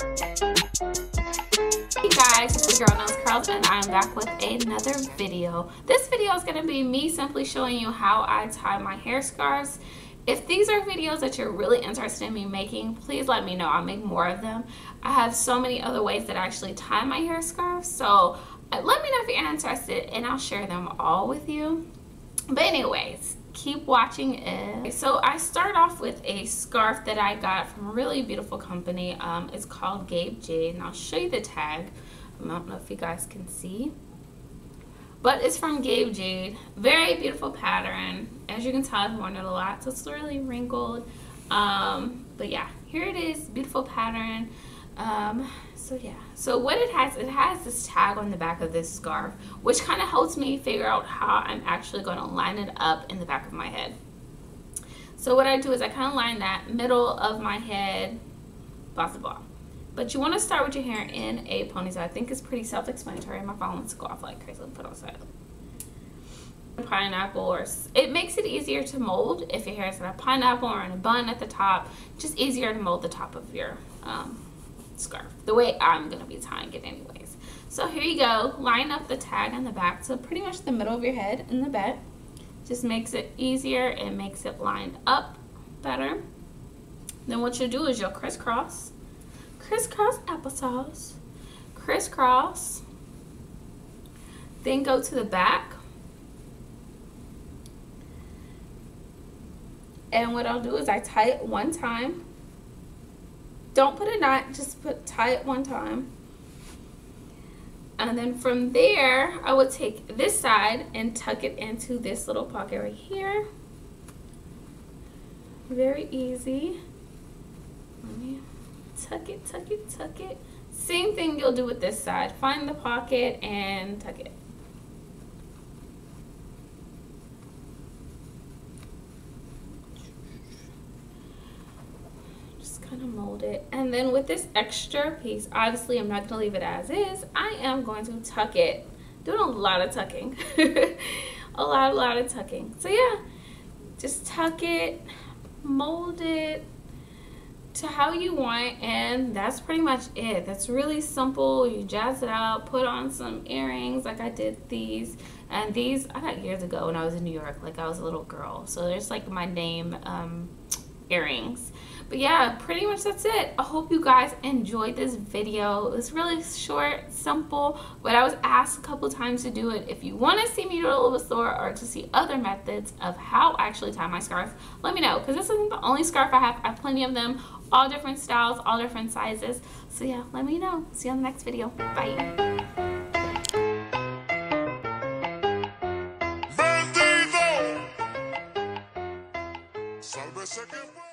Hey guys, it's the girl Knows Curls and I'm back with another video. This video is going to be me simply showing you how I tie my hair scarves. If these are videos that you're really interested in me making, please let me know. I'll make more of them. I have so many other ways that I actually tie my hair scarves, so uh, let me know if you're interested and I'll share them all with you. But anyways, keep watching it. So I start off with a scarf that I got from a really beautiful company. Um, it's called Gabe Jade and I'll show you the tag. I don't know if you guys can see. But it's from Gabe Jade. Very beautiful pattern. As you can tell, I've worn it a lot, so it's really wrinkled. Um, but yeah, here it is. Beautiful pattern. Um, so yeah. So what it has it has this tag on the back of this scarf which kind of helps me figure out how I'm actually going to line it up in the back of my head. So what I do is I kind of line that middle of my head blah blah blah. But you want to start with your hair in a ponytail. I think it's pretty self-explanatory. My phone wants to go off like crazy. Put on silent. Pineapple or it makes it easier to mold if your hair is in a pineapple or in a bun at the top. Just easier to mold the top of your um, scarf the way I'm to be tying it anyways. So here you go. Line up the tag on the back to pretty much the middle of your head in the back. Just makes it easier. and makes it lined up better. Then what you'll do is you'll crisscross. Crisscross applesauce. Crisscross. Then go to the back. And what I'll do is I tie it one time don't put a knot, just put tie it one time. And then from there, I would take this side and tuck it into this little pocket right here. Very easy. Let me tuck it, tuck it, tuck it. Same thing you'll do with this side. Find the pocket and tuck it. Kind of mold it. And then with this extra piece obviously I'm not gonna leave it as is. I am going to tuck it. Doing a lot of tucking. A lot a lot of tucking. So yeah. Just tuck it mold it to how you want and that's pretty much it. That's really simple. You jazz it out put on some earrings like I did these. And these I got years ago when I was in New York like I was a little girl. So there's like my name um, earrings but yeah pretty much that's it. I hope you guys enjoyed this video. It was really short simple but i was asked a couple times to do it. If you want to see me do a little slower or to see other methods of how i actually tie my scarf let me know because this isn't the only scarf i have. I have plenty of them all different styles all different sizes. So yeah let me know. See you on the next video. Bye. Que